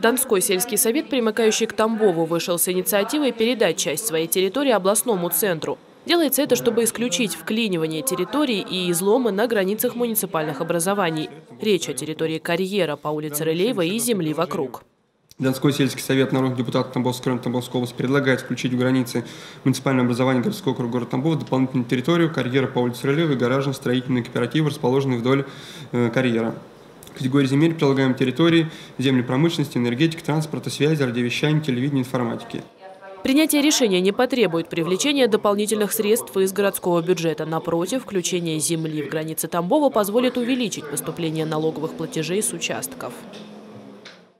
Донской сельский совет, примыкающий к Тамбову, вышел с инициативой передать часть своей территории областному центру. Делается это, чтобы исключить вклинивание территорий и изломы на границах муниципальных образований. Речь о территории карьера по улице Рылеева и земли вокруг. Донской сельский совет народных депутатов Тамбовской района Тамбовской области предлагает включить в границы муниципального образования городского округа города Тамбова дополнительную территорию карьера по улице Рылеева и гаражно-строительные кооперативы, расположенные вдоль э, карьера. Категории земель прилагаем территории, земли промышленности, энергетики, транспорта, связи, радиовещания, телевидения, информатики. Принятие решения не потребует привлечения дополнительных средств из городского бюджета. Напротив, включение земли в границы Тамбова позволит увеличить поступление налоговых платежей с участков.